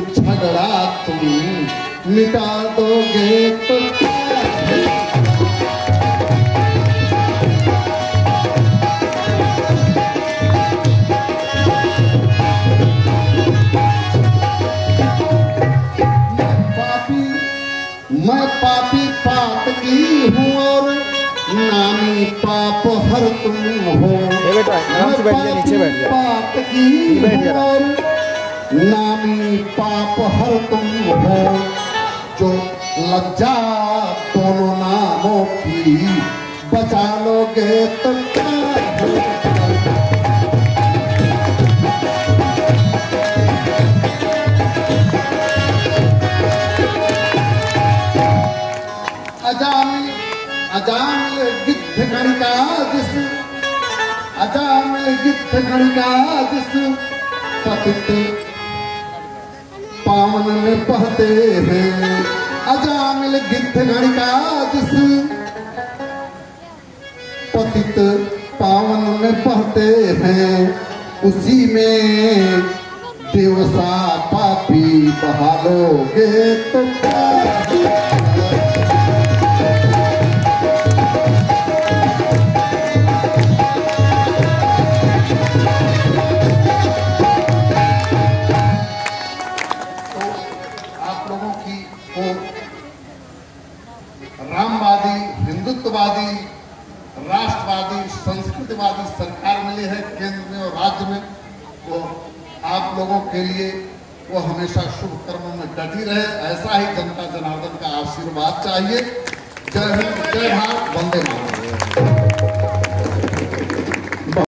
झगड़ा तुम मिटा दोगे तो मैं पापी पाप की हूँ और नामी पाप हर तुम हो बेटा, आराम से बैठ जा, नीचे बैठ जा। पाप की बैठ जा। नामी पाप हर तुम हो, जो लज्जा दोनों नामों की। बचा लोगे तो क्या होगा? अजामिल गिद्ध गणिका जिस अजामिल गिद्ध गणिका जिस पतित पावन में पहते हैं। अजामिल गिद्ध गणिका जिस पतित पावन में पहते हैं। उसी में देवसा पापी बहालोगे तो क्या लोगों की को रामवादी, हिंदुत्ववादी, राष्ट्रवादी, संस्कृतिवादी सरकार मिली है केंद्र में और राज्य में वो आप लोगों के लिए वो हमेशा शुभ कर्मों में डटी रहे। ऐसा ही जनता जनार्दन का आशीर्वाद चाहिए। जय हिंद, जय भारत, वंदे मातरम।